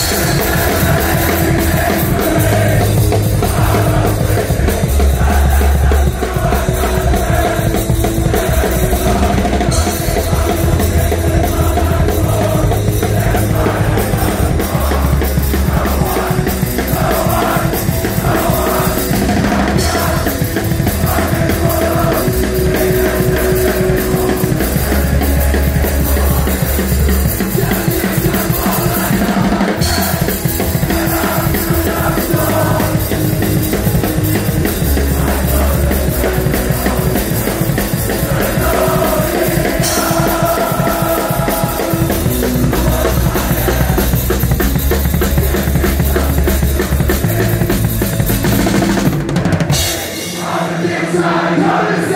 Christ. Señor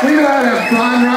Look at that, Sandra.